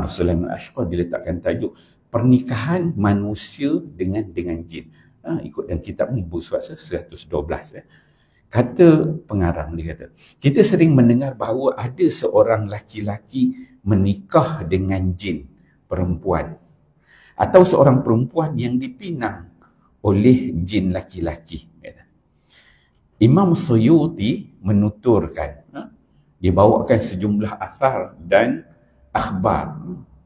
Rasulullah Ashqar diletakkan tajuk pernikahan manusia dengan dengan jin. Ha, ikut dalam kitab ni buku surat 112 ya. Kata pengarang dia kata, kita sering mendengar bahawa ada seorang laki-laki menikah dengan jin perempuan atau seorang perempuan yang dipinang oleh jin laki-laki. Imam Suyuti menuturkan, ha, dia bawakan sejumlah asar dan akhbar,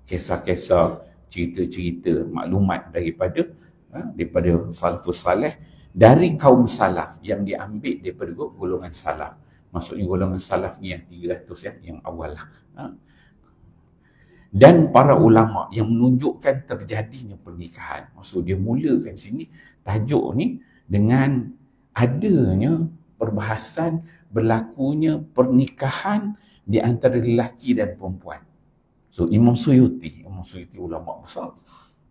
kisah-kisah, cerita-cerita, maklumat daripada ha, daripada salafus salih dari kaum salaf yang diambil daripada golongan salaf. Maksudnya golongan salaf ni yang 300 ya, yang awal lah. Ha. Dan para ulama yang menunjukkan terjadinya pernikahan. Maksud dia mulakan sini tajuk ni dengan adanya perbahasan berlakunya pernikahan di antara lelaki dan perempuan. So Imam Suyuti, Imam Suyuti ulama besar.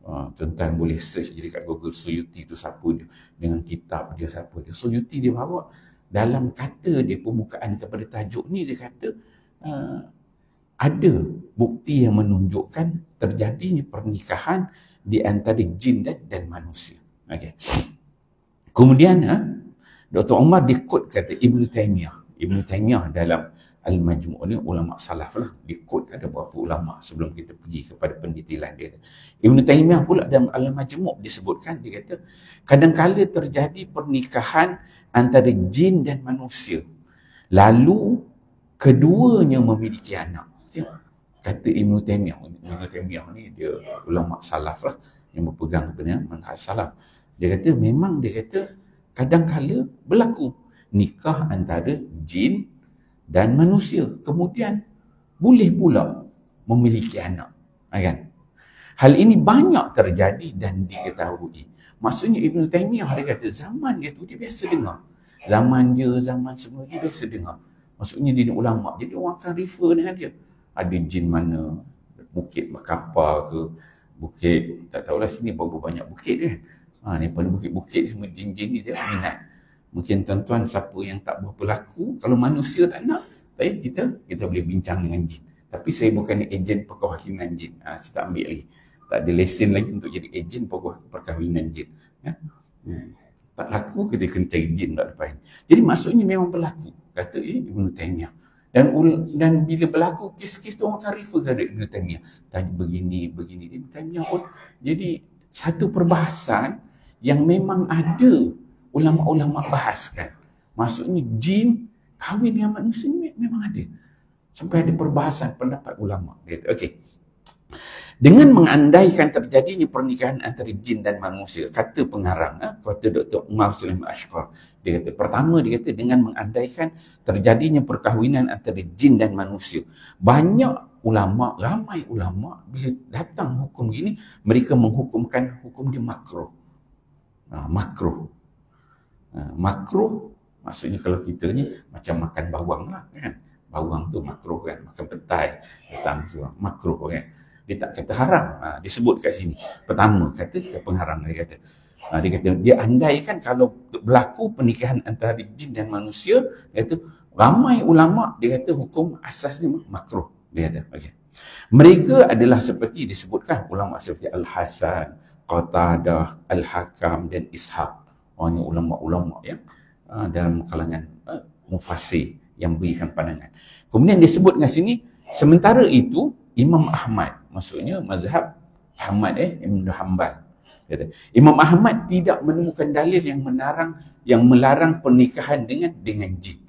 Uh, tuan-tuan boleh search jadi kat Google Suyuti tu siapa dia dengan kitab dia siapa dia Suyuti dia bawa dalam kata dia permukaan kepada tajuk ni dia kata uh, ada bukti yang menunjukkan terjadinya pernikahan di antara jin dan, dan manusia okay. kemudian uh, Dr. Umar dikut kata Ibn Taymiyah Ibn Taymiyah dalam Al-Majmu' ni ulama salaf lah. Dia ada beberapa ulama sebelum kita pergi kepada pendetilan dia. Ibn Taymiyah pula dalam Al-Majmu' disebutkan, dia kata, kadangkala terjadi pernikahan antara jin dan manusia. Lalu, keduanya memiliki anak. Kata Ibn Taymiyah. Ibn Taymiyah ni dia ulama salaf lah yang berpegang kepada manhaj salaf. Dia kata, memang dia kata, kadangkala berlaku nikah antara jin dan manusia kemudian boleh pula memiliki anak. Ha, kan? Hal ini banyak terjadi dan diketahui. Maksudnya Ibn Taymiyah dia kata zaman dia tu dia biasa dengar. Zaman dia zaman semua dia biasa dengar. Maksudnya dia ulama. Jadi orang akan refer dengan dia. Ada jin mana? Bukit berkapar ke? Bukit tak tahulah sini berapa banyak bukit kan ha, ni bukit-bukit semua jin-jin ni dia minat Mungkin tuan-tuan siapa yang tak berpelaku, kalau manusia tak nak, tapi kita kita boleh bincang dengan jin. Tapi saya bukan ejen perkahwinan jin. Ha, saya tak ambil lagi. Tak ada lesen lagi untuk jadi ejen perkahwinan jin. Ya? Hmm. Tak laku kita kena cari jin tak depan. Jadi maksudnya memang berlaku. Kata eh, Ibn Taymiyah. Dan dan bila berlaku, kes-kes tu orang akan refer kepada Ibn Taymiyah. Tanya begini, begini. Ibn Taymiyah pun jadi satu perbahasan yang memang ada ulama-ulama bahaskan. Maksudnya jin kahwin dengan manusia ni memang ada. Sampai ada perbahasan pendapat ulama. Okey. Dengan mengandaikan terjadinya pernikahan antara jin dan manusia, kata pengarang, eh, kata Dr. Umar Sulaiman Ashkar, dia kata, pertama dia kata dengan mengandaikan terjadinya perkahwinan antara jin dan manusia. Banyak ulama, ramai ulama, bila datang hukum gini, mereka menghukumkan hukum dia makro. Ha, makro. Ha, makruh. Maksudnya kalau kita ni macam makan bawang lah kan? Bawang tu makruh kan? Makan petai datang semua makruh kan? Dia tak kata haram. Ha, disebut kat sini. Pertama kata ke pengharam dia kata. Ha, dia kata dia andaikan kalau berlaku pernikahan antara jin dan manusia dia kata ramai ulama dia kata hukum asasnya makruh dia kata. Okay. mereka adalah seperti disebutkan ulama seperti Al-Hasan Qatadah Al-Hakam dan Ishaq orang ulama-ulama yang uh, dalam kalangan uh, mufasir yang berikan pandangan. Kemudian disebut dengan sini sementara itu Imam Ahmad maksudnya mazhab Ahmad eh Ibn Hanbal kata Imam Ahmad tidak menemukan dalil yang menarang yang melarang pernikahan dengan dengan jin.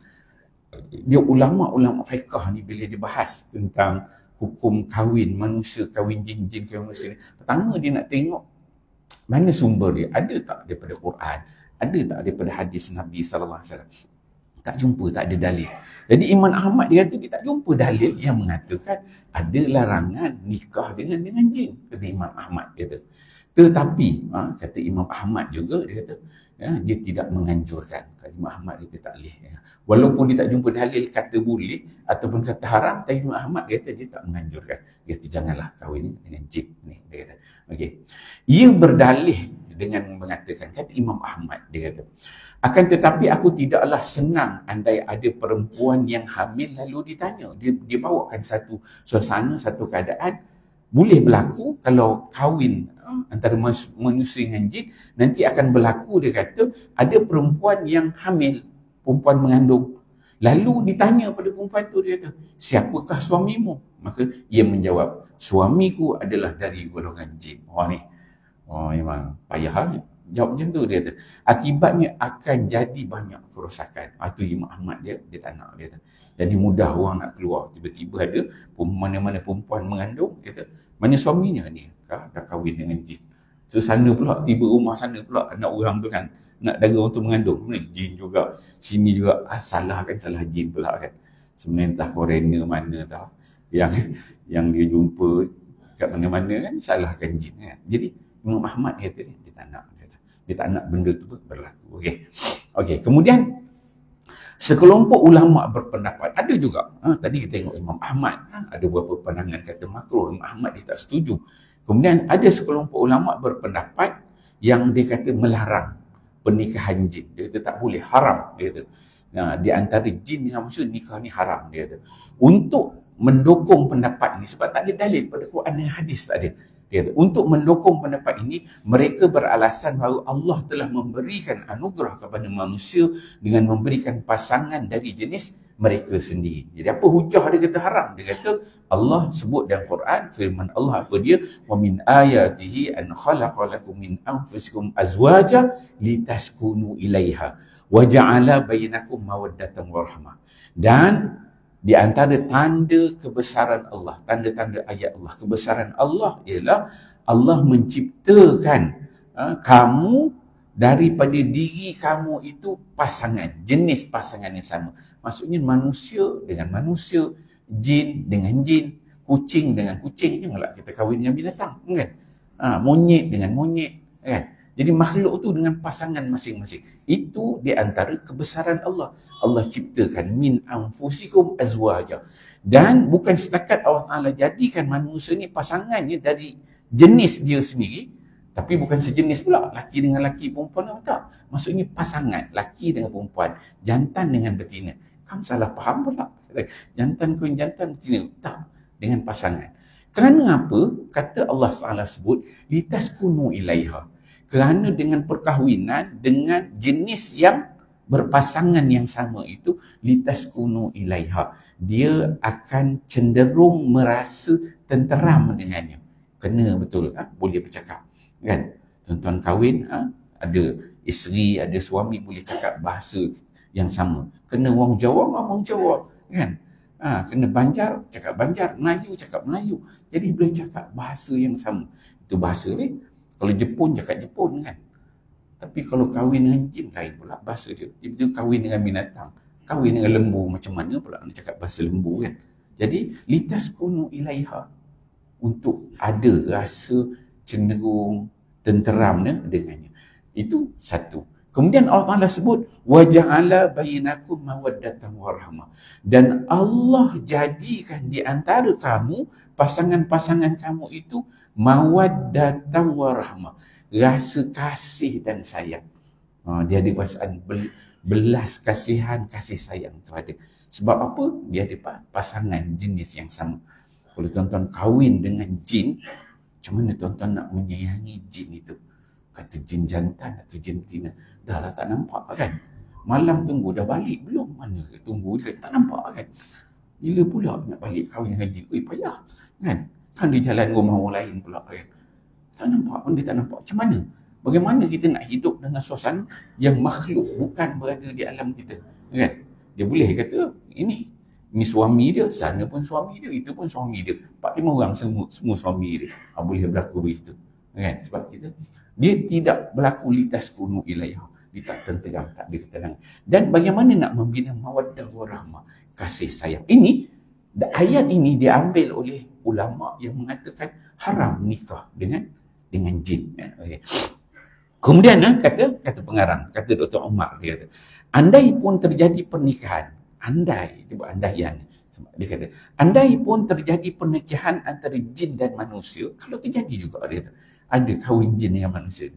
Dia ulama-ulama fiqh ni bila dibahas tentang hukum kahwin manusia kahwin jin jin kahwin manusia pertama dia nak tengok mana sumber dia? Ada tak daripada Quran? Ada tak daripada hadis Nabi sallallahu alaihi wasallam? Tak jumpa, tak ada dalil. Jadi Imam Ahmad dia kata dia tak jumpa dalil yang mengatakan ada larangan nikah dengan dengan jin. Kata Imam Ahmad kata. Tetapi ha, kata Imam Ahmad juga dia kata ya, dia tidak menganjurkan. Imam Ahmad dia tak boleh. Ya. Walaupun dia tak jumpa dalil kata boleh ataupun kata haram, tapi Ahmad dia kata dia tak menganjurkan. Dia kata janganlah kahwin dengan jin ni dia kata. Okey. Ia berdalih dengan mengatakan kata Imam Ahmad dia kata akan tetapi aku tidaklah senang andai ada perempuan yang hamil lalu ditanya dia dia bawakan satu suasana satu keadaan boleh berlaku kalau kahwin uh, antara manusia dengan jin nanti akan berlaku dia kata ada perempuan yang hamil perempuan mengandung lalu ditanya pada perempuan tu dia kata siapakah suamimu maka ia menjawab suamiku adalah dari golongan jin wah ni oh memang payah lah. Jawab macam tu dia kata. Akibatnya akan jadi banyak kerosakan. Itu ah, Imam Ahmad dia, dia tak nak. Dia kata. Jadi mudah orang nak keluar. Tiba-tiba ada mana-mana perempuan mengandung. Dia kata, mana suaminya ni? Dah kahwin dengan jin. So sana pula, tiba rumah sana pula anak orang tu kan. Nak daga untuk mengandung. Mana jin juga. Sini juga. Ah, salah kan, salah jin pula kan. Sebenarnya entah foreigner mana tau. Yang yang dia jumpa kat mana-mana kan, salahkan jin kan. Jadi Imam Ahmad kata dia, dia tak nak dia tak nak benda tu berlaku okey okey kemudian sekelompok ulama berpendapat. Ada juga. Ha, tadi kita tengok Imam Ahmad. Ha, ada beberapa pandangan kata makruh Imam Ahmad dia tak setuju. Kemudian ada sekelompok ulama berpendapat yang dia kata melarang pernikahan jin. Dia kata tak boleh haram dia kata. Nah di antara jin dengan manusia nikah ni haram dia kata. Untuk mendukung pendapat ni sebab tak ada dalil pada Quran dan hadis tak ada untuk mendukung pendapat ini, mereka beralasan bahawa Allah telah memberikan anugerah kepada manusia dengan memberikan pasangan dari jenis mereka sendiri. Jadi apa hujah dia kata haram? Dia kata Allah sebut dalam Quran firman Allah apa dia? Wa min ayatihi an khalaqa lakum min anfusikum azwaja litaskunu ilaiha wa ja'ala bainakum mawaddatan wa rahmah. Dan di antara tanda kebesaran Allah, tanda-tanda ayat Allah, kebesaran Allah ialah Allah menciptakan uh, kamu daripada diri kamu itu pasangan, jenis pasangan yang sama. Maksudnya manusia dengan manusia, jin dengan jin, kucing dengan kucing. Janganlah kita kahwin dengan binatang, kan? Ha, monyet dengan monyet, kan? Jadi makhluk tu dengan pasangan masing-masing. Itu di antara kebesaran Allah. Allah ciptakan min anfusikum azwaja. Dan bukan setakat Allah Taala jadikan manusia ni pasangannya dari jenis dia sendiri, tapi bukan sejenis pula laki dengan laki perempuan tak. Maksudnya pasangan laki dengan perempuan, jantan dengan betina. Kan salah faham pula. Jantan kau jantan betina tak dengan pasangan. Kerana apa? Kata Allah Taala sebut litaskunu ilaiha kerana dengan perkahwinan dengan jenis yang berpasangan yang sama itu litas kuno ilaiha. Dia akan cenderung merasa tenteram dengannya kena betul ha? boleh bercakap kan? Tuan-tuan kahwin ha? ada isteri ada suami boleh cakap bahasa yang sama. Kena orang Jawa orang Jawa kan? Ha, kena Banjar cakap Banjar. Melayu cakap Melayu. Jadi boleh cakap bahasa yang sama. Itu bahasa ni kalau Jepun cakap Jepun kan. Tapi kalau kahwin dengan jin lain pula bahasa dia. Dia kahwin dengan binatang. Kahwin dengan lembu macam mana pula nak cakap bahasa lembu kan. Jadi litas kunu ilaiha. Untuk ada rasa cenderung tenteram dengannya. Itu satu. Kemudian Allah Ta'ala sebut waja'ala bainakum mawaddatan warahmah. Dan Allah jadikan di antara kamu pasangan-pasangan kamu itu mawaddatan warahmah. Rasa kasih dan sayang. Ha, dia ada perasaan belas kasihan, kasih sayang tu ada. Sebab apa? Dia ada pasangan jenis yang sama. Kalau tuan-tuan kahwin dengan jin, macam mana tuan-tuan nak menyayangi jin itu? Kata jin jantan atau jin betina. Dah lah tak nampak kan? Malam tunggu dah balik belum? Mana tunggu dia tak nampak kan? Bila pula nak balik kahwin dengan jin? Ui payah kan? Kan dia jalan rumah orang lain pula kan? Tak nampak pun dia tak nampak. Macam mana? Bagaimana kita nak hidup dengan suasana yang makhluk bukan berada di alam kita? Kan? Dia boleh kata ini ini suami dia, sana pun suami dia, itu pun suami dia. Empat lima orang semua, semua suami dia. Ha, boleh berlaku begitu. Kan? Sebab kita dia tidak berlaku litas kunu ilayah. Dia tak tenteram, tak ada ketenangan. Dan bagaimana nak membina mawaddah warahmah, kasih sayang. Ini, ayat ini diambil oleh ulama yang mengatakan haram nikah dengan dengan jin. Okay. Kemudian eh, kata kata pengarang, kata Dr. Umar dia kata, andai pun terjadi pernikahan, andai, dia buat andaian. Dia kata, andai pun terjadi pernikahan antara jin dan manusia, kalau terjadi juga dia kata, ada kahwin jin dengan manusia.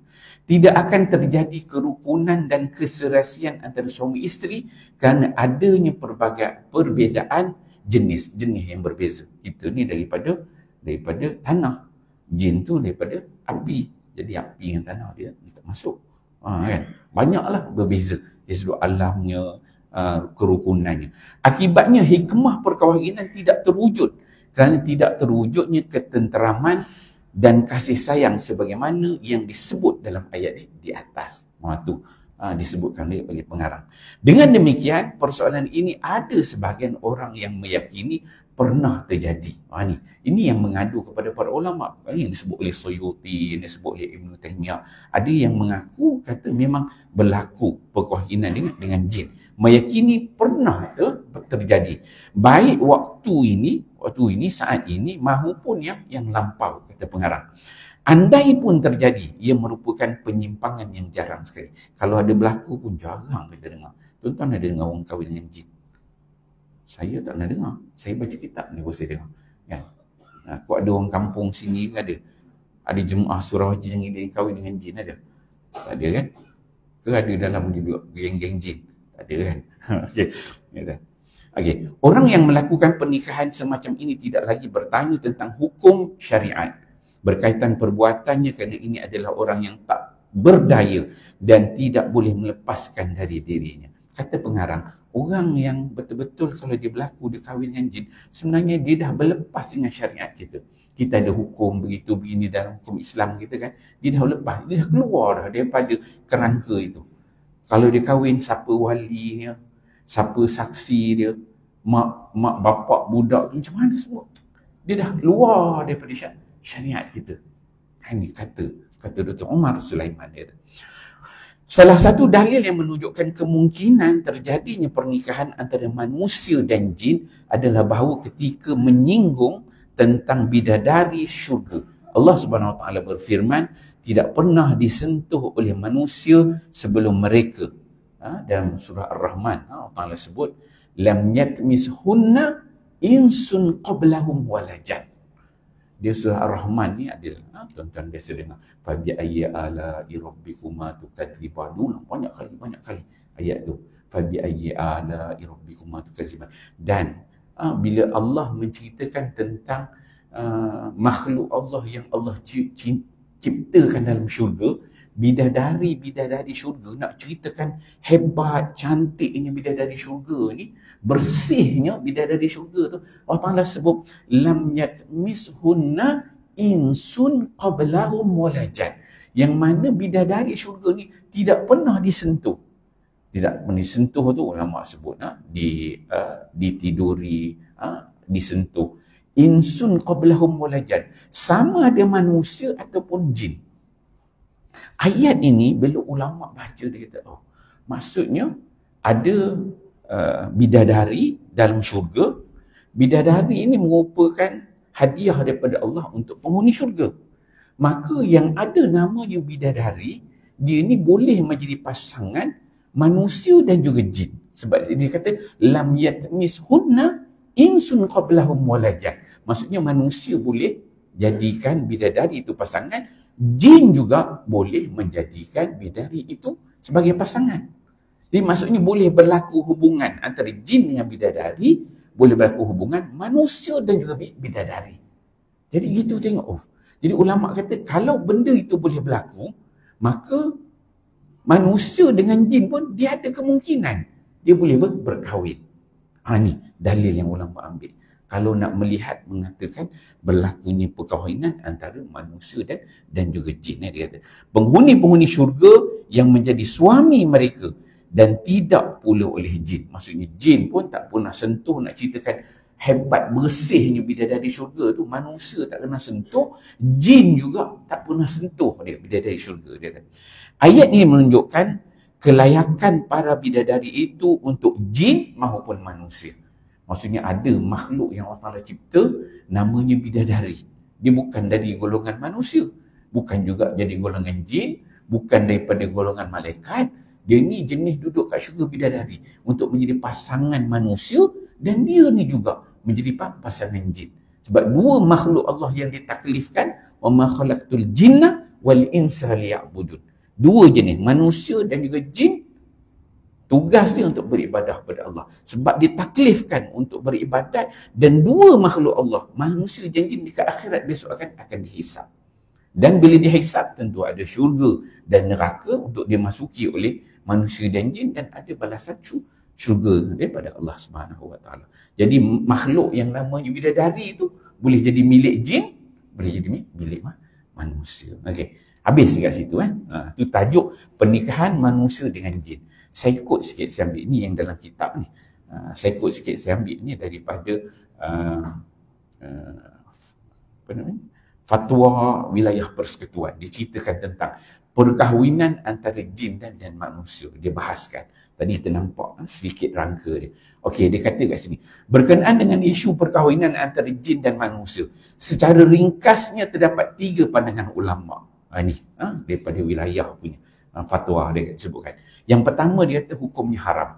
Tidak akan terjadi kerukunan dan keserasian antara suami isteri kerana adanya pelbagai perbezaan jenis-jenis yang berbeza. Kita ni daripada daripada tanah. Jin tu daripada api. Jadi api dengan tanah dia, tak masuk. Ha, kan? Banyaklah berbeza. Dari sudut alamnya, uh, kerukunannya. Akibatnya hikmah perkahwinan tidak terwujud. Kerana tidak terwujudnya ketenteraman dan kasih sayang sebagaimana yang disebut dalam ayat ini di atas. Ha, tu uh, disebutkan oleh pengarang. Dengan demikian, persoalan ini ada sebahagian orang yang meyakini pernah terjadi. Ha, ni. Ini yang mengadu kepada para ulama. Ini yang disebut oleh Soyuti, yang disebut oleh Ibn Taymiyah. Ada yang mengaku kata memang berlaku perkahwinan dengan, dengan jin. Meyakini pernah ter, terjadi. Baik waktu ini, waktu ini, saat ini, mahupun yang yang lampau, kata pengarang. Andai pun terjadi, ia merupakan penyimpangan yang jarang sekali. Kalau ada berlaku pun jarang kita dengar. Tuan-tuan ada dengar orang kahwin dengan jin? Saya tak pernah dengar. Saya baca kitab ni baru saya dengar. Kan? Aku ada orang kampung sini ke ada? Ada jemaah surah wajib yang ingin kahwin dengan jin ada? Tak ada kan? Ke ada dalam geng-geng jin? Tak ada kan? Okey. Okay. Orang yang melakukan pernikahan semacam ini tidak lagi bertanya tentang hukum syariat berkaitan perbuatannya kerana ini adalah orang yang tak berdaya dan tidak boleh melepaskan dari dirinya. Kata pengarang, orang yang betul-betul kalau dia berlaku, dia kahwin dengan jin, sebenarnya dia dah berlepas dengan syariat kita. Kita ada hukum begitu begini dalam hukum Islam kita kan. Dia dah lepas, dia dah keluar dah daripada kerangka itu. Kalau dia kahwin, siapa walinya, siapa saksi dia, mak mak bapak budak tu macam mana semua. Dia dah luar daripada syariat kita. Ini kata kata Dr. Umar Sulaiman dia. Salah satu dalil yang menunjukkan kemungkinan terjadinya pernikahan antara manusia dan jin adalah bahawa ketika menyinggung tentang bidadari syurga. Allah Subhanahu Wa Taala berfirman, tidak pernah disentuh oleh manusia sebelum mereka. Ha, dalam surah Ar-Rahman, ha, Allah Taala sebut, lam yatmishunna insun qablahum walajan dia surah Ar-Rahman ni ada. Ha, tuan-tuan biasa dengar fa bi ayyi ala rabbikuma tukadzibun. Banyak kali banyak kali ayat tu. Fa bi ayyi ala rabbikuma tukadzibun. Dan ha, bila Allah menceritakan tentang uh, makhluk Allah yang Allah ciptakan dalam syurga bidadari-bidadari syurga. Nak ceritakan hebat cantiknya bidadari syurga ni bersihnya bidadari syurga tu Allah Taala sebut lam yatmishunna insun qablahum walajat yang mana bidadari syurga ni tidak pernah disentuh. Tidak pernah disentuh tu ulama sebut ha? di uh, ditiduri ha? disentuh. Insun qablahum walajat sama ada manusia ataupun jin Ayat ini bila ulama baca dia kata oh maksudnya ada uh, bidadari dalam syurga. Bidadari ini merupakan hadiah daripada Allah untuk penghuni syurga. Maka yang ada namanya bidadari dia ni boleh menjadi pasangan manusia dan juga jin. Sebab dia kata lam yatmis hunna insun qablahum walajat maksudnya manusia boleh jadikan bidadari itu pasangan jin juga boleh menjadikan bidari itu sebagai pasangan. Jadi maksudnya boleh berlaku hubungan antara jin dengan bidadari, boleh berlaku hubungan manusia dan juga bidadari. Jadi gitu tengok. Oh. Jadi ulama kata kalau benda itu boleh berlaku, maka manusia dengan jin pun dia ada kemungkinan dia boleh ber- berkahwin. Ha ni dalil yang ulama ambil kalau nak melihat mengatakan berlakunya perkahwinan antara manusia dan dan juga jin eh, dia kata. Penghuni-penghuni syurga yang menjadi suami mereka dan tidak pula oleh jin. Maksudnya jin pun tak pernah sentuh nak ceritakan hebat bersihnya bidadari syurga tu. Manusia tak kena sentuh jin juga tak pernah sentuh dia bidadari syurga dia kata. Ayat ini menunjukkan kelayakan para bidadari itu untuk jin maupun manusia Maksudnya ada makhluk yang Allah Ta'ala cipta namanya bidadari. Dia bukan dari golongan manusia. Bukan juga jadi golongan jin. Bukan daripada golongan malaikat. Dia ni jenis duduk kat syurga bidadari untuk menjadi pasangan manusia dan dia ni juga menjadi pasangan jin. Sebab dua makhluk Allah yang ditaklifkan وَمَا خَلَقْتُ الْجِنَّ وَالْإِنْسَ لِيَعْبُدُونَ Dua jenis, manusia dan juga jin Tugas dia untuk beribadah kepada Allah. Sebab dia taklifkan untuk beribadat dan dua makhluk Allah, manusia dan jin di akhirat besok akan akan dihisap. Dan bila dihisap tentu ada syurga dan neraka untuk dimasuki oleh manusia dan jin dan ada balasan syurga daripada Allah Subhanahu Wa Taala. Jadi makhluk yang namanya bidadari itu boleh jadi milik jin, boleh jadi milik manusia. Okey. Habis kat situ eh. Ha, itu tajuk pernikahan manusia dengan jin. Saya ikut sikit saya ambil ni yang dalam kitab ni. Uh, saya ikut sikit saya ambil ni daripada uh, uh, apa namanya? Fatwa wilayah persekutuan. Dia ceritakan tentang perkahwinan antara jin dan, dan manusia. Dia bahaskan. Tadi kita nampak sedikit rangka dia. Okey, dia kata kat sini. Berkenaan dengan isu perkahwinan antara jin dan manusia. Secara ringkasnya terdapat tiga pandangan ulama' Ha, ni, ha, daripada wilayah punya ha, fatwa dia sebutkan. Yang pertama dia kata hukumnya haram.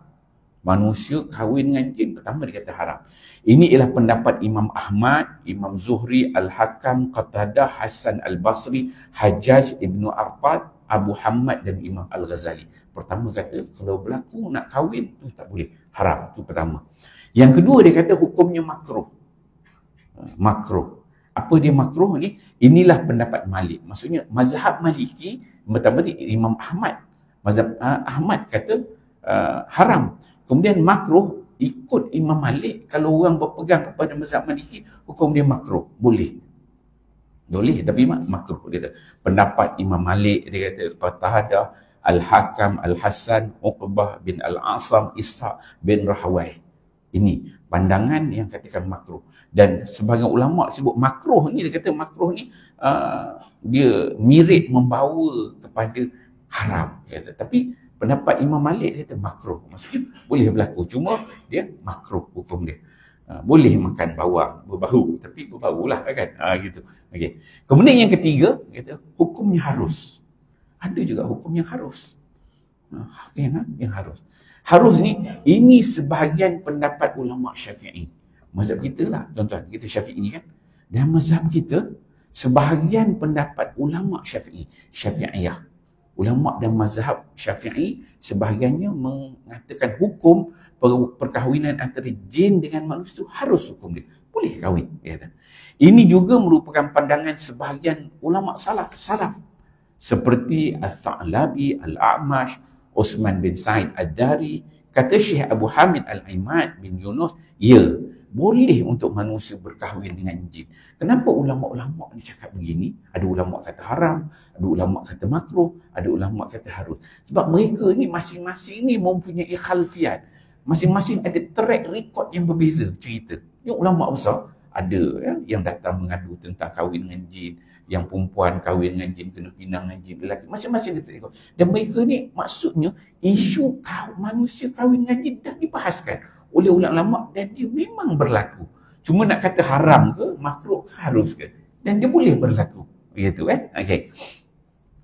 Manusia kahwin dengan jin, pertama dia kata haram. Ini ialah pendapat Imam Ahmad, Imam Zuhri, Al-Hakam, Qatadah, Hassan Al-Basri, Hajjaj Ibn Arpad, Abu Hamad dan Imam Al-Ghazali. Pertama kata, kalau berlaku nak kahwin, tu tak boleh. Haram, tu pertama. Yang kedua dia kata hukumnya makruh. Makruh apa dia makruh ni? Inilah pendapat Malik. Maksudnya mazhab Maliki pertama ni Imam Ahmad. Mazhab uh, Ahmad kata uh, haram. Kemudian makruh ikut Imam Malik. Kalau orang berpegang kepada mazhab Maliki hukum dia makruh. Boleh. Boleh tapi mak makruh dia kata. Pendapat Imam Malik dia kata Qatadah Al-Hakam Al-Hasan Uqbah bin Al-Asam Ishaq bin Rahawai ini pandangan yang katakan makruh. Dan sebagian ulama sebut makruh ni, dia kata makruh ni uh, dia mirip membawa kepada haram. Kata. Tapi pendapat Imam Malik dia kata makruh. Maksudnya boleh berlaku. Cuma dia makruh hukum dia. Uh, boleh makan bawang berbau tapi berbau lah kan uh, gitu okay. kemudian yang ketiga kata hukumnya harus ada juga hukum yang harus uh, yang, yang harus Harus ni, ini sebahagian pendapat ulama syafi'i. Mazhab kita lah, tuan-tuan. Kita syafi'i ni kan. Dan mazhab kita, sebahagian pendapat ulama syafi'i. Syafi'iyah. Ulama dan mazhab syafi'i, sebahagiannya mengatakan hukum perkahwinan antara jin dengan manusia itu harus hukum dia. Boleh kahwin. Ya, ini juga merupakan pandangan sebahagian ulama salaf. salaf. Seperti Al-Tha'labi, Al-A'mash, Osman bin Said Ad-Dari, kata Syekh Abu Hamid Al-Aimad bin Yunus, ya, boleh untuk manusia berkahwin dengan jin. Kenapa ulama-ulama ni cakap begini? Ada ulama kata haram, ada ulama kata makruh, ada ulama kata harus. Sebab mereka ni masing-masing ni mempunyai khalfiat. Masing-masing ada track record yang berbeza cerita. Ini ulama besar ada ya, yang datang mengadu tentang kahwin dengan jin, yang perempuan kahwin dengan jin, kena pinang dengan jin, lelaki. Masing-masing kita tengok. Dan mereka ni maksudnya isu kau, manusia kahwin dengan jin dah dibahaskan oleh ulama dan dia memang berlaku. Cuma nak kata haram ke, makruh ke, harus ke. Dan dia boleh berlaku. Begitu eh. Okey.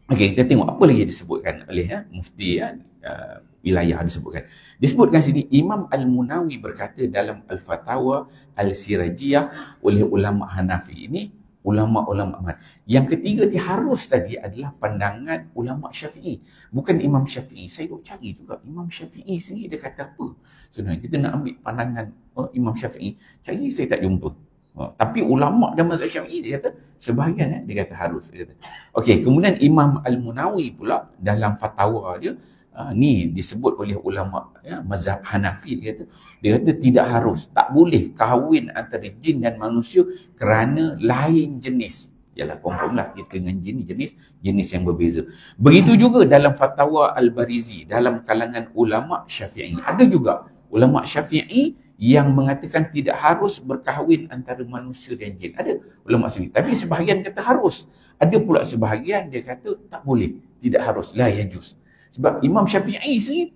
Okey, kita tengok apa lagi disebutkan oleh ya, mufti ya, uh, wilayah disebutkan. Disebutkan sini Imam Al-Munawi berkata dalam Al-Fatawa Al-Sirajiyah oleh ulama Hanafi ini ulama-ulama Yang ketiga dia harus tadi adalah pandangan ulama Syafi'i. Bukan Imam Syafi'i. Saya duk cari juga Imam Syafi'i sini dia kata apa. Sebenarnya kita nak ambil pandangan oh, Imam Syafi'i. Cari saya tak jumpa. Oh, tapi ulama dan mazhab Syafi'i dia kata sebahagian eh, dia kata harus dia kata. Okey, kemudian Imam Al-Munawi pula dalam fatwa dia Ha, ni disebut oleh ulama ya, mazhab Hanafi dia kata dia kata tidak harus tak boleh kahwin antara jin dan manusia kerana lain jenis. Ialah confirmlah kita dengan jin jenis jenis yang berbeza. Begitu juga dalam fatwa Al-Barizi dalam kalangan ulama Syafi'i. Ada juga ulama Syafi'i yang mengatakan tidak harus berkahwin antara manusia dan jin. Ada ulama Syafi'i tapi sebahagian kata harus. Ada pula sebahagian dia kata tak boleh tidak harus. La yajuz sebab Imam Syafi'i sendiri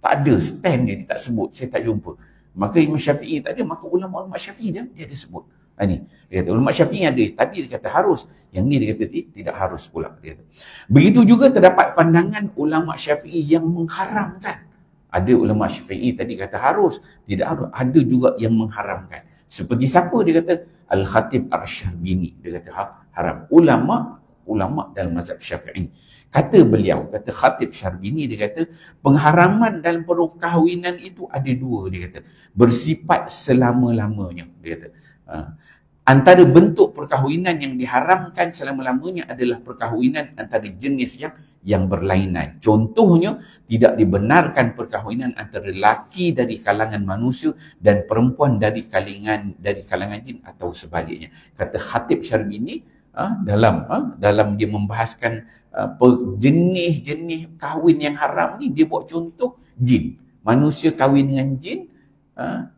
tak ada stand dia, tak sebut. Saya tak jumpa. Maka Imam Syafi'i tak ada, maka ulama-ulama Syafi'i dia, dia ada sebut. Ha, ni. Dia kata, ulama Syafi'i ada. Tadi dia kata harus. Yang ni dia kata tidak harus pula. Dia kata. Begitu juga terdapat pandangan ulama Syafi'i yang mengharamkan. Ada ulama Syafi'i tadi kata harus. Tidak harus. Ada juga yang mengharamkan. Seperti siapa dia kata? Al-Khatib Ar-Syarbini. Dia kata ha, haram. Ulama ulama dalam mazhab Syafi'i. Kata beliau, kata Khatib Syarbini dia kata pengharaman dalam perkahwinan itu ada dua dia kata. Bersifat selama-lamanya dia kata. Uh, Antara bentuk perkahwinan yang diharamkan selama-lamanya adalah perkahwinan antara jenis yang yang berlainan. Contohnya, tidak dibenarkan perkahwinan antara lelaki dari kalangan manusia dan perempuan dari kalangan dari kalangan jin atau sebaliknya. Kata Khatib Syarbini ha, dalam ha, dalam dia membahaskan ha, jenis-jenis kahwin yang haram ni dia buat contoh jin. Manusia kahwin dengan jin ha,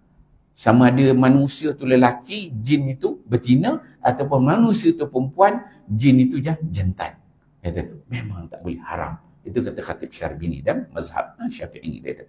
sama ada manusia tu lelaki, jin itu betina ataupun manusia tu perempuan, jin itu jantan. Kata, memang tak boleh haram. Itu kata Khatib Syarbini dan mazhab ha, Syafi'i. Kata.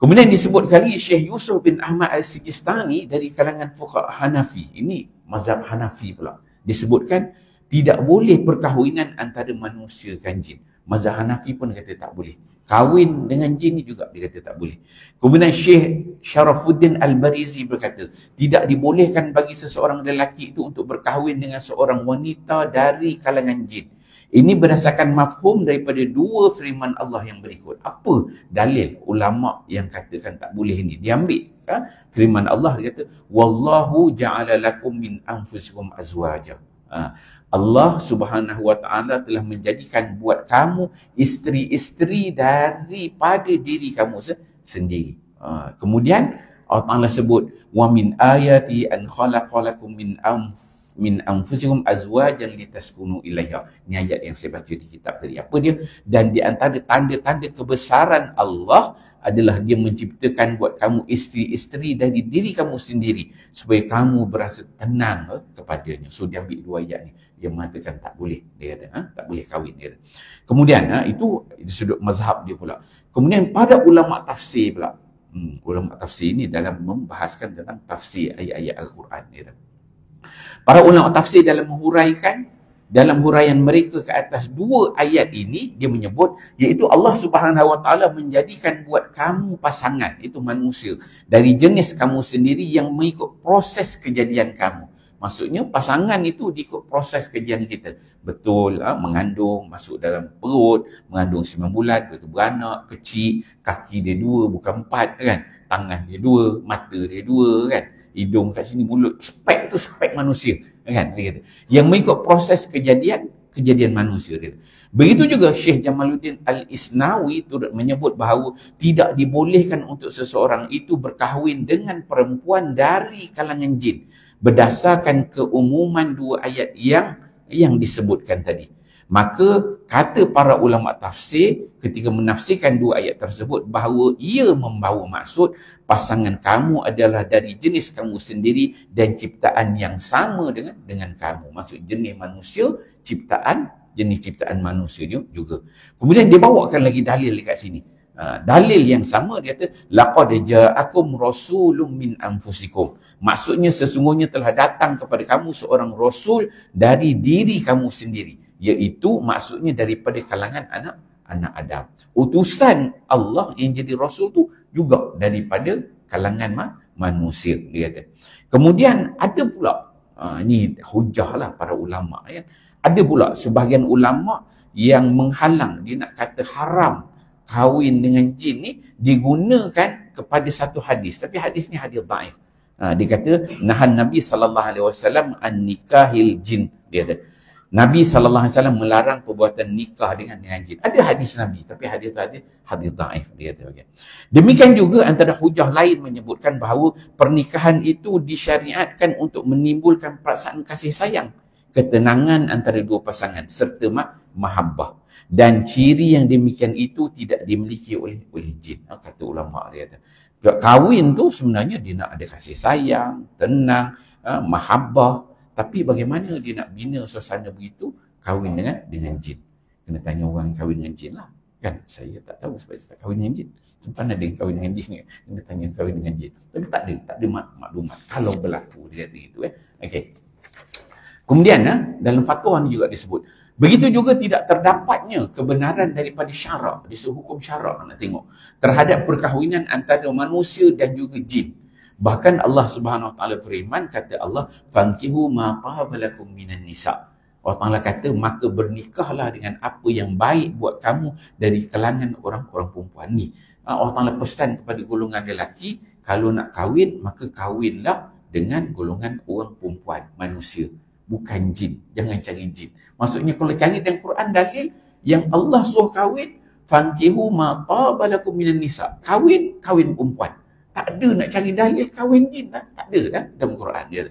Kemudian disebut kali Syekh Yusuf bin Ahmad Al-Sijistani dari kalangan fuqah Hanafi. Ini mazhab Hanafi pula. Disebutkan tidak boleh perkahwinan antara manusia dan jin. Mazhab Hanafi pun kata tak boleh. Kahwin dengan jin ni juga dia kata tak boleh. Kemudian Syekh Syarafuddin Al-Barizi berkata, tidak dibolehkan bagi seseorang lelaki itu untuk berkahwin dengan seorang wanita dari kalangan jin. Ini berdasarkan mafhum daripada dua firman Allah yang berikut. Apa dalil ulama yang katakan tak boleh ini? Dia ambil ha? firman Allah dia kata, Wallahu ja'ala lakum min anfusikum azwaja. Ha? Allah subhanahu wa ta'ala telah menjadikan buat kamu isteri-isteri daripada diri kamu sendiri. Ha, kemudian Allah Ta'ala sebut wa min ayati an khalaqalakum min anfusikum min anfusikum azwajan litaskunu ilaiha. Ini ayat yang saya baca di kitab tadi. Apa dia? Dan di antara tanda-tanda kebesaran Allah adalah dia menciptakan buat kamu isteri-isteri dari diri kamu sendiri supaya kamu berasa tenang eh, kepadanya. So dia ambil dua ayat ni. Dia mengatakan tak boleh. Dia kata, ha? tak boleh kahwin. Dia kata. Kemudian ha, itu sudut mazhab dia pula. Kemudian pada ulama tafsir pula. Hmm, ulama tafsir ini dalam membahaskan tentang tafsir ayat-ayat Al-Quran. Dia kata. Para ulama tafsir dalam menghuraikan dalam huraian mereka ke atas dua ayat ini dia menyebut iaitu Allah Subhanahu Wa Taala menjadikan buat kamu pasangan itu manusia dari jenis kamu sendiri yang mengikut proses kejadian kamu. Maksudnya pasangan itu diikut proses kejadian kita. Betul, ha, mengandung, masuk dalam perut, mengandung 9 bulan, betul beranak, kecil, kaki dia dua, bukan empat kan. Tangan dia dua, mata dia dua kan hidung kat sini, mulut, spek tu spek manusia. Kan? Dia kata. Yang mengikut proses kejadian, kejadian manusia. Dia Begitu juga Syekh Jamaluddin Al-Isnawi turut menyebut bahawa tidak dibolehkan untuk seseorang itu berkahwin dengan perempuan dari kalangan jin. Berdasarkan keumuman dua ayat yang yang disebutkan tadi. Maka kata para ulama tafsir ketika menafsirkan dua ayat tersebut bahawa ia membawa maksud pasangan kamu adalah dari jenis kamu sendiri dan ciptaan yang sama dengan dengan kamu. Maksud jenis manusia, ciptaan, jenis ciptaan manusia juga. Kemudian dia bawakan lagi dalil dekat sini. Ha, dalil yang sama dia kata laqad ja'akum rasulun min anfusikum maksudnya sesungguhnya telah datang kepada kamu seorang rasul dari diri kamu sendiri iaitu maksudnya daripada kalangan anak anak Adam. Utusan Allah yang jadi rasul tu juga daripada kalangan ma manusia dia kata. Kemudian ada pula ha, ini hujahlah para ulama ya. Ada pula sebahagian ulama yang menghalang dia nak kata haram kahwin dengan jin ni digunakan kepada satu hadis tapi hadis ni hadis dhaif. Ha, dia kata nahan Nabi sallallahu alaihi wasallam an nikahil jin dia kata Nabi SAW melarang perbuatan nikah dengan dengan. Ada hadis Nabi, tapi hadis tadi hadis daif dia kata okay. Demikian juga antara hujah lain menyebutkan bahawa pernikahan itu disyariatkan untuk menimbulkan perasaan kasih sayang, ketenangan antara dua pasangan serta ma mahabbah. Dan ciri yang demikian itu tidak dimiliki oleh oleh jin. Ha, kata ulama dia kata. Kahwin tu sebenarnya dia nak ada kasih sayang, tenang, ha, mahabbah, tapi bagaimana dia nak bina suasana begitu kahwin dengan dengan jin? Kena tanya orang kahwin dengan jin lah. Kan? Saya tak tahu sebab saya tak kahwin dengan jin. Sempat ada yang kahwin dengan jin ni. Kena tanya kahwin dengan jin. Tapi tak ada. Tak ada mak- maklumat. Kalau berlaku dia kata itu. Eh. Okay. Kemudian eh, dalam fatwa ni juga disebut. Begitu juga tidak terdapatnya kebenaran daripada syarak. Di hukum syarak nak tengok. Terhadap perkahwinan antara manusia dan juga jin. Bahkan Allah Subhanahu Wa Taala firman kata Allah fankihu ma qabalakum minan nisa. Allah Ta'ala kata, maka bernikahlah dengan apa yang baik buat kamu dari kalangan orang-orang perempuan ni. Ha, Allah Ta'ala pesan kepada golongan lelaki, kalau nak kahwin, maka kahwinlah dengan golongan orang perempuan, manusia. Bukan jin. Jangan cari jin. Maksudnya kalau cari dalam Quran dalil, yang Allah suruh kahwin, fankihu ma tabalakum minan nisa. Kahwin, kahwin perempuan. Tak ada nak cari dalil kahwin jin. Tak, tak ada dah dalam Quran. Dia.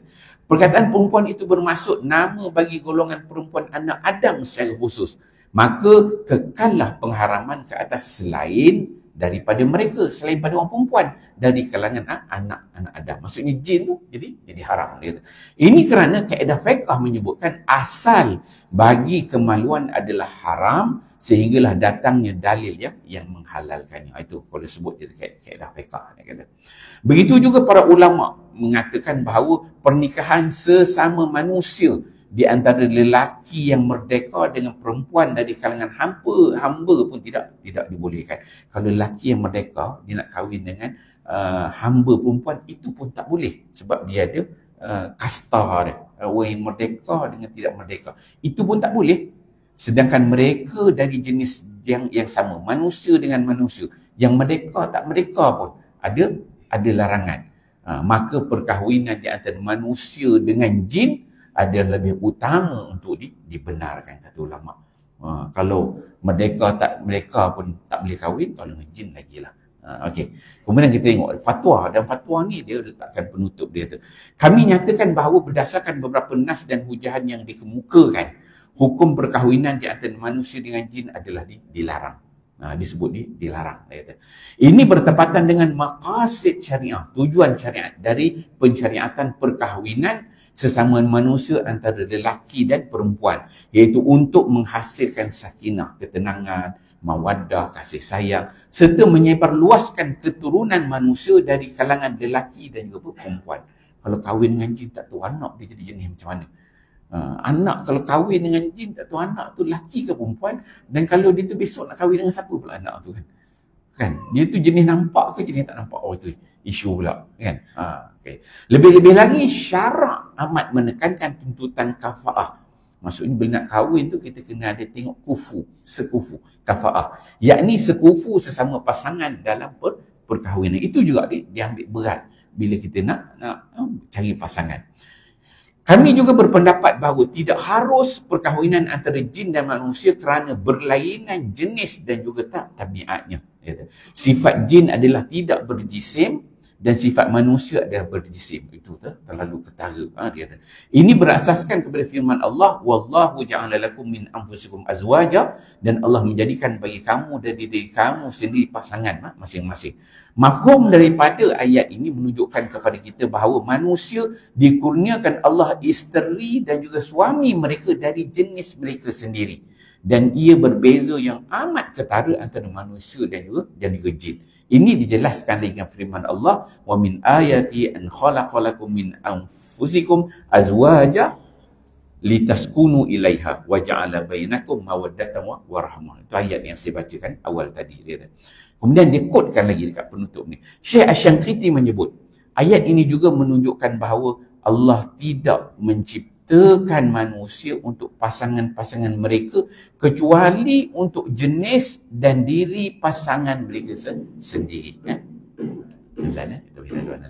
Perkataan perempuan itu bermaksud nama bagi golongan perempuan anak Adam secara khusus. Maka kekallah pengharaman ke atas selain daripada mereka. Selain pada orang perempuan. Dari kalangan anak-anak Adam. Maksudnya jin tu jadi jadi haram. Dia. Ini kerana kaedah fiqah menyebutkan asal bagi kemaluan adalah haram sehinggalah datangnya dalil yang yang menghalalkannya. Itu kalau sebut dia kaedah fiqah. Begitu juga para ulama' mengatakan bahawa pernikahan sesama manusia di antara lelaki yang merdeka dengan perempuan dari kalangan hamba hamba pun tidak tidak dibolehkan. Kalau lelaki yang merdeka dia nak kahwin dengan uh, hamba perempuan itu pun tak boleh sebab dia ada uh, kasta dia. Uh, orang yang merdeka dengan tidak merdeka. Itu pun tak boleh. Sedangkan mereka dari jenis yang yang sama, manusia dengan manusia, yang merdeka tak merdeka pun ada ada larangan. Ha, maka perkahwinan di antara manusia dengan jin adalah lebih utama untuk di, dibenarkan kata ulama. Ha, kalau mereka tak mereka pun tak boleh kahwin kalau dengan jin lagi lah. Ha, okay. Kemudian kita tengok fatwa dan fatwa ni dia letakkan penutup dia tu. Kami nyatakan bahawa berdasarkan beberapa nas dan hujahan yang dikemukakan hukum perkahwinan di antara manusia dengan jin adalah dilarang. Ha, disebut di, dilarang. Kata. Ini bertepatan dengan maqasid syariah, tujuan syariat dari pensyariatan perkahwinan sesama manusia antara lelaki dan perempuan. Iaitu untuk menghasilkan sakinah, ketenangan, mawaddah, kasih sayang serta menyebarluaskan keturunan manusia dari kalangan lelaki dan juga perempuan. Kalau kahwin dengan jin tak tahu anak dia jadi jenis macam mana. Uh, anak kalau kahwin dengan jin tak tahu anak tu lelaki ke perempuan dan kalau dia tu besok nak kahwin dengan siapa pula anak tu kan kan? Dia tu jenis nampak ke jenis tak nampak? Oh itu isu pula. Kan? Ha, okay. lebih-lebih lagi syarak amat menekankan tuntutan kafaah. Maksudnya bila nak kahwin tu kita kena ada tengok kufu sekufu kafaah. Yakni sekufu sesama pasangan dalam per, perkahwinan. Itu juga dia, dia ambil berat bila kita nak nak uh, cari pasangan kami juga berpendapat bahawa tidak harus perkahwinan antara jin dan manusia kerana berlainan jenis dan juga tak tabiatnya. Sifat jin adalah tidak berjisim dan sifat manusia adalah berjisim itu tu terlalu ketara. Ha, dia kata ini berasaskan kepada firman Allah wallahu ja'ala lakum min anfusikum azwaja dan Allah menjadikan bagi kamu dari diri kamu sendiri pasangan ha, masing-masing. Mafhum daripada ayat ini menunjukkan kepada kita bahawa manusia dikurniakan Allah isteri dan juga suami mereka dari jenis mereka sendiri dan ia berbeza yang amat ketara antara manusia dan juga dan juga jin ini dijelaskan dengan firman Allah wa min ayati an khalaqalakum min anfusikum azwaja litaskunu ilaiha wa ja'ala bainakum mawaddatan wa rahmah. Itu ayat yang saya bacakan awal tadi dia. Kemudian dia kotkan lagi dekat penutup ni. Syekh Asy-Syanqiti menyebut ayat ini juga menunjukkan bahawa Allah tidak mencipta menciptakan manusia untuk pasangan-pasangan mereka kecuali untuk jenis dan diri pasangan mereka sendiri. Ya? Azan, ya? Kita boleh laluan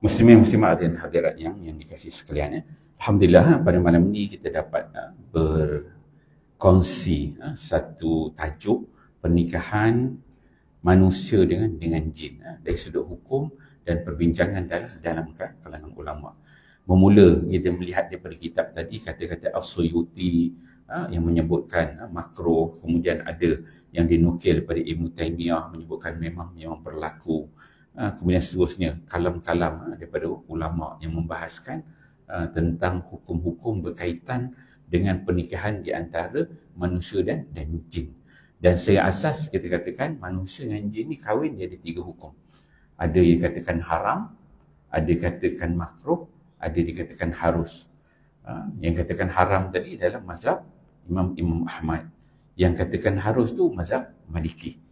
Muslimin muslimat dan hadirat yang yang dikasih sekalian ya. Alhamdulillah pada malam ini kita dapat uh, berkongsi uh, satu tajuk pernikahan manusia dengan dengan jin dari sudut hukum dan perbincangan dalam dalam kalangan ulama. Bermula kita melihat daripada kitab tadi kata-kata As-Suyuti uh, yang menyebutkan makro kemudian ada yang dinukil daripada Ibn Taymiyah menyebutkan memang memang berlaku kemudian seterusnya kalam-kalam daripada ulama yang membahaskan ah, tentang hukum-hukum berkaitan dengan pernikahan di antara manusia dan dan jin. Dan saya asas kita katakan manusia dan jin ni kahwin dia ada tiga hukum. Ada yang dikatakan haram, ada dikatakan makruh, ada dikatakan harus. Yang katakan haram tadi dalam mazhab Imam Imam Ahmad. Yang katakan harus tu mazhab Maliki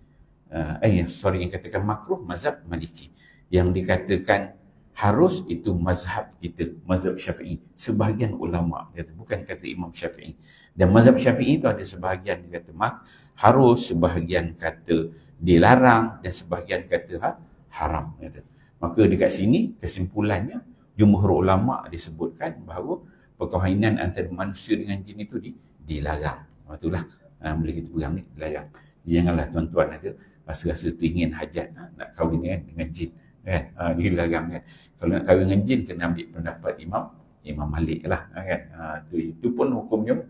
uh, eh sorry yang katakan makruh mazhab maliki yang dikatakan harus itu mazhab kita mazhab syafi'i. Sebahagian ulama kata bukan kata imam syafi'i. Dan mazhab syafi'i itu ada sebahagian yang kata mak harus sebahagian kata dilarang dan sebahagian kata ha, haram kata. Maka dekat sini kesimpulannya jumhur ulama disebutkan bahawa perkahwinan antara manusia dengan jin itu di, dilarang. Itulah ha, boleh kita pegang ni dilarang. Janganlah tuan-tuan ada rasa-rasa teringin hajat ha, nak kahwin dengan jin kan ha, dia kan? Kalau nak kahwin dengan jin kena ambil pendapat imam imam malik lah ha, kan? Ha, tu, itu pun hukumnya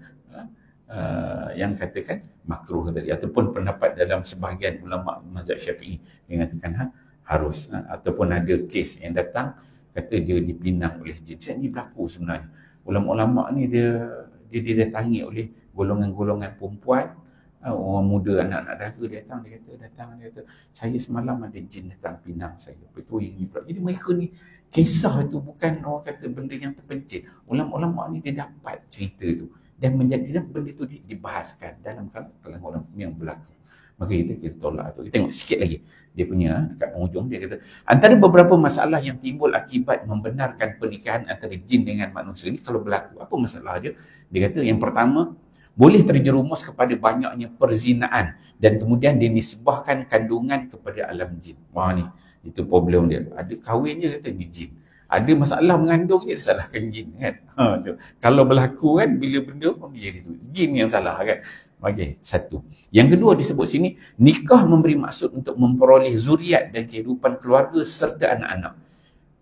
uh, yang katakan makruh tadi ataupun pendapat dalam sebahagian ulama mazhab syafi'i yang katakan ha, harus ha, ataupun ada kes yang datang kata dia dipinang oleh jin. Ini berlaku sebenarnya. Ulama-ulama ni dia dia didatangi oleh golongan-golongan perempuan orang muda anak-anak dara datang dia kata datang dia kata saya semalam ada jin datang pinang saya. Betul yang ni pula? Jadi mereka ni kisah itu bukan orang kata benda yang terpencil. Ulama-ulama ni dia dapat cerita tu dan menjadi benda tu dibahaskan dalam kalangan orang yang berlaku. Maka kita kita tolak tu. Kita tengok sikit lagi. Dia punya dekat penghujung dia kata antara beberapa masalah yang timbul akibat membenarkan pernikahan antara jin dengan manusia ni kalau berlaku apa masalah dia? Dia kata yang pertama boleh terjerumus kepada banyaknya perzinaan dan kemudian dinisbahkan kandungan kepada alam jin. Wah ni, itu problem dia. Ada kahwin je kata ni jin. Ada masalah mengandung je disalahkan jin kan. Ha, tu. Kalau berlaku kan bila benda pun dia jadi tu. Jin yang salah kan. Okey, satu. Yang kedua disebut sini, nikah memberi maksud untuk memperoleh zuriat dan kehidupan keluarga serta anak-anak.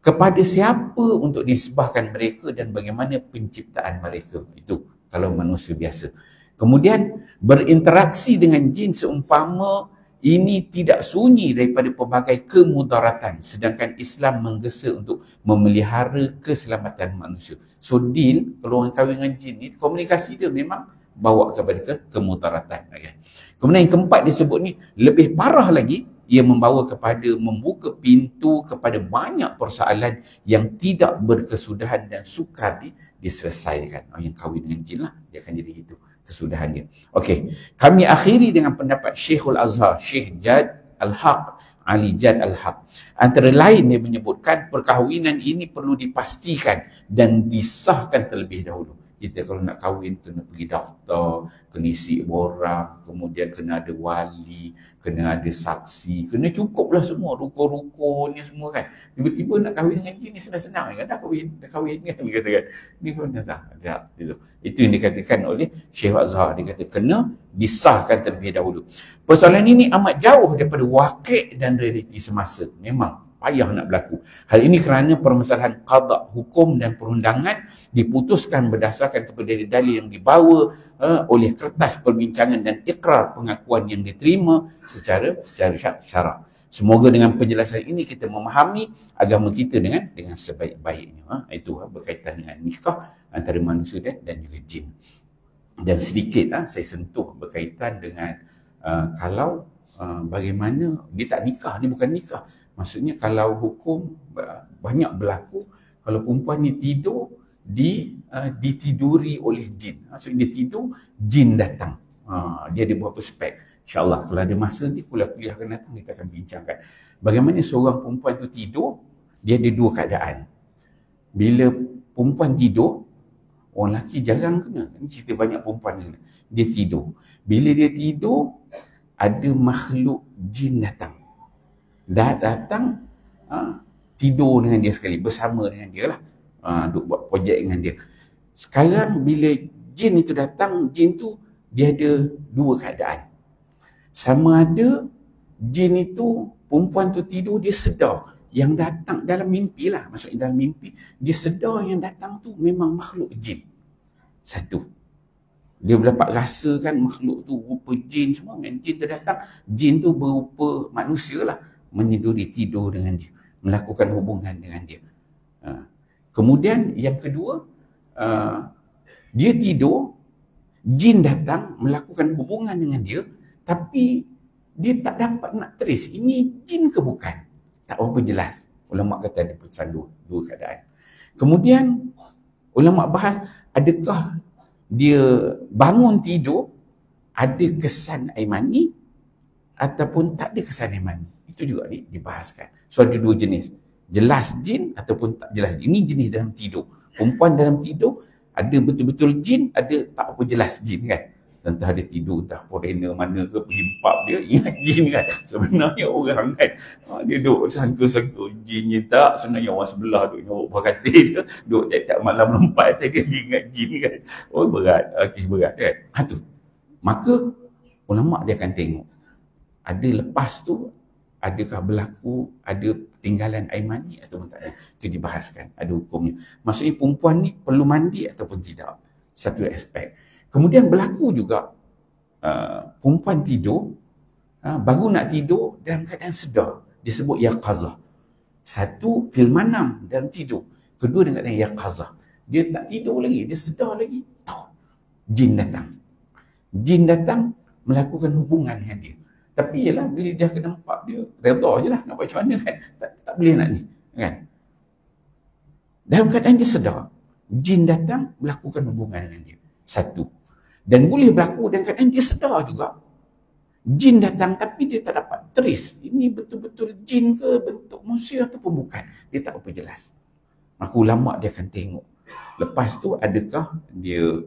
Kepada siapa untuk disebahkan mereka dan bagaimana penciptaan mereka. Itu kalau manusia biasa. Kemudian berinteraksi dengan jin seumpama ini tidak sunyi daripada pelbagai kemudaratan sedangkan Islam menggesa untuk memelihara keselamatan manusia. So deal kalau orang kahwin dengan jin ni komunikasi dia memang bawa kepada ke kemudaratan. Kemudian yang keempat disebut ni lebih parah lagi ia membawa kepada membuka pintu kepada banyak persoalan yang tidak berkesudahan dan sukar di, diselesaikan. Oh, yang kahwin dengan jin lah, dia akan jadi itu kesudahan dia. Okey, kami akhiri dengan pendapat Syekhul Azhar, Syekh Jad Al-Haq, Ali Jad Al-Haq. Antara lain dia menyebutkan perkahwinan ini perlu dipastikan dan disahkan terlebih dahulu kita kalau nak kahwin kena pergi daftar, kena isi borang, kemudian kena ada wali, kena ada saksi, kena cukup lah semua ruko-ruko ni semua kan. Tiba-tiba nak kahwin dengan jin ni senang-senang kan, dah kahwin, dah kahwin kan, dia kata kan. Ni dah, dah, dah, itu. Itu yang dikatakan oleh Syekh Azhar, dia kata kena disahkan terlebih dahulu. Persoalan ini amat jauh daripada wakil dan realiti semasa. Memang payah nak berlaku. Hal ini kerana permasalahan qada hukum dan perundangan diputuskan berdasarkan kepada dalil yang dibawa uh, oleh kertas perbincangan dan ikrar pengakuan yang diterima secara secara syarak. Semoga dengan penjelasan ini kita memahami agama kita dengan dengan sebaik-baiknya. Ha? Itu ha? berkaitan dengan nikah antara manusia dan, dan juga jin. Dan sedikit ha? saya sentuh berkaitan dengan uh, kalau uh, bagaimana dia tak nikah, ni bukan nikah. Maksudnya kalau hukum banyak berlaku kalau perempuan ni tidur di uh, ditiduri oleh jin. Maksudnya dia tidur jin datang. Ha, dia ada beberapa spek. InsyaAllah kalau ada masa ni kuliah-kuliah akan datang kita akan bincangkan. Bagaimana seorang perempuan tu tidur dia ada dua keadaan. Bila perempuan tidur orang lelaki jarang kena. Ini cerita banyak perempuan kena. Dia tidur. Bila dia tidur ada makhluk jin datang dah datang ha, tidur dengan dia sekali bersama dengan dia lah. Ha, duk buat projek dengan dia. Sekarang bila jin itu datang jin tu dia ada dua keadaan. Sama ada jin itu perempuan tu tidur dia sedar. Yang datang dalam mimpi lah maksudnya dalam mimpi dia sedar yang datang tu memang makhluk jin. Satu. Dia dapat rasakan makhluk tu rupa jin semua. Kan jin tu datang jin tu berupa manusia lah menyeduri tidur dengan dia melakukan hubungan dengan dia. Ha. kemudian yang kedua uh, dia tidur jin datang melakukan hubungan dengan dia tapi dia tak dapat nak trace ini jin ke bukan. Tak apa jelas. Ulama kata ada pecahan dua, dua keadaan. Kemudian ulama bahas adakah dia bangun tidur ada kesan air mani ataupun tak ada kesan itu juga dibahaskan. So ada dua jenis. Jelas jin ataupun tak jelas jin. Ini jenis dalam tidur. Perempuan dalam tidur ada betul-betul jin, ada tak apa jelas jin kan. Entah dia tidur, entah foreigner mana ke pergi dia, ingat jin kan. Sebenarnya orang kan, ha, dia duduk sangka-sangka jinnya tak, sebenarnya orang sebelah duduk nyawak berkati dia, duduk tak malam lompat atas dia, dia ingat jin kan. Oh berat, okay, berat kan. Ha, tu. Maka ulama dia akan tengok. Ada lepas tu, adakah berlaku ada tinggalan air mani atau tak ada? Itu dibahaskan ada hukumnya. Maksudnya perempuan ni perlu mandi ataupun tidak? Satu aspek. Kemudian berlaku juga uh, perempuan tidur uh, baru nak tidur dalam keadaan sedar. Disebut yaqazah. Satu fil manam dalam tidur. Kedua dengan keadaan yaqazah. Dia tak tidur lagi dia sedar lagi jin datang. Jin datang melakukan hubungan dengan dia tapi ialah bila dia kena nampak dia redha je lah nak buat macam mana kan. Tak, tak boleh nak ni. Kan? Dalam keadaan dia sedar. Jin datang melakukan hubungan dengan dia. Satu. Dan boleh berlaku dalam keadaan dia sedar juga. Jin datang tapi dia tak dapat trace. Ini betul-betul jin ke bentuk manusia ataupun bukan. Dia tak apa jelas. Maka ulama dia akan tengok. Lepas tu adakah dia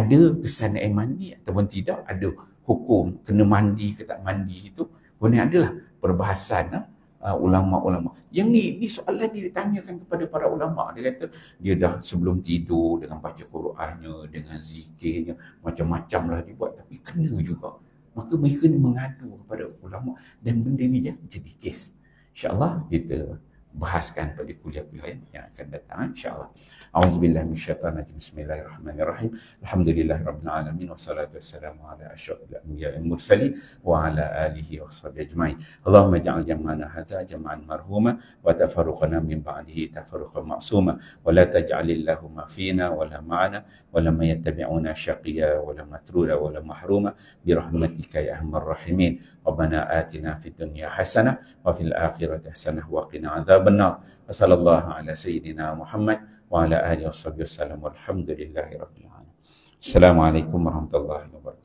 ada kesan air mandi ataupun tidak, ada hukum kena mandi ke tak mandi itu, kemudian adalah perbahasan uh, ulama-ulama. Yang ni, ni soalan ni ditanyakan kepada para ulama. Dia kata dia dah sebelum tidur dengan baca Qurannya, dengan zikirnya, macam-macam lah dibuat. Tapi kena juga. Maka mereka ni mengadu kepada ulama dan benda ni jadi kes. InsyaAllah kita bahaskan pada kuliah-kuliah yang akan datang insyaallah. Auzubillahi minasyaitonir Bismillahirrahmanirrahim. Alhamdulillahirabbil alamin wassalatu wassalamu ala asyrafil anbiya'i wal mursalin wa ala alihi washabihi ajmain. Allahumma ij'al jam'ana hadza jam'an marhuma wa tafarruqana min ba'dihi tafarruqan ma'suma wa la taj'alillahumma fina wa la ma'ana wa la yattabi'una syaqiya wa la matruda wa la mahruma bi rahmatika ya arhamar rahimin. Rabbana atina fid dunya hasanah wa fil akhirati hasanah wa qina 'adzab benar. Wassallallahu ala sayyidina Muhammad wa ala alihi wasallam. Walhamdulillahi rabbil alamin. Assalamualaikum warahmatullahi wabarakatuh.